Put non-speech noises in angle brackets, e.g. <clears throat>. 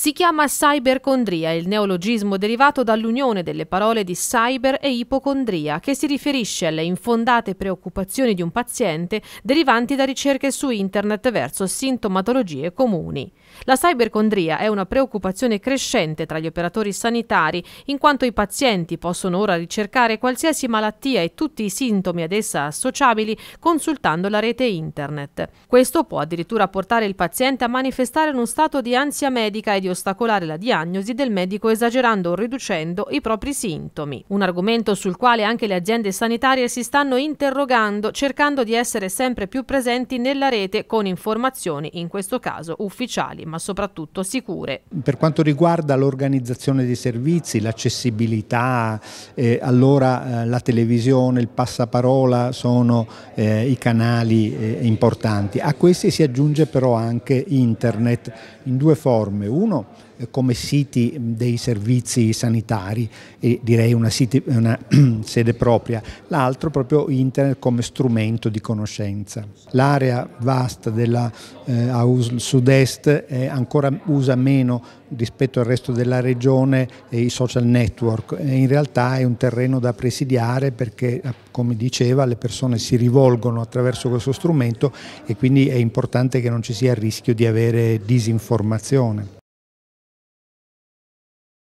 Si chiama cybercondria, il neologismo derivato dall'unione delle parole di cyber e ipocondria, che si riferisce alle infondate preoccupazioni di un paziente derivanti da ricerche su internet verso sintomatologie comuni. La cybercondria è una preoccupazione crescente tra gli operatori sanitari, in quanto i pazienti possono ora ricercare qualsiasi malattia e tutti i sintomi ad essa associabili consultando la rete internet. Questo può addirittura portare il paziente a manifestare uno stato di ansia medica e di ostacolare la diagnosi del medico esagerando o riducendo i propri sintomi. Un argomento sul quale anche le aziende sanitarie si stanno interrogando, cercando di essere sempre più presenti nella rete con informazioni, in questo caso ufficiali, ma soprattutto sicure. Per quanto riguarda l'organizzazione dei servizi, l'accessibilità, eh, allora eh, la televisione, il passaparola sono eh, i canali eh, importanti. A questi si aggiunge però anche internet in due forme. Uno eh, come siti dei servizi sanitari e direi una, siti, una <clears throat> sede propria, l'altro proprio internet come strumento di conoscenza. L'area vasta della eh, sud-est ancora usa meno rispetto al resto della regione i social network in realtà è un terreno da presidiare perché come diceva le persone si rivolgono attraverso questo strumento e quindi è importante che non ci sia il rischio di avere disinformazione.